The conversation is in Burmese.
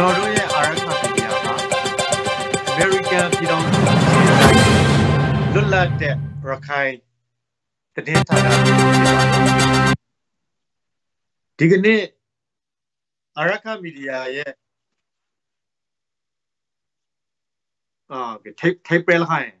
တော်တို့ရဲ့အာရခမီဒီယာမှာ American ပြည်တော်စုလွတ်လပ်တဲ့ရခိုင်တည်င်းဌာနဒီကနေ့အာရခမီဒီယာရဲ့အာထိပ်ထိပ်ပယ်ခိုင်း